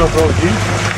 jogou aqui.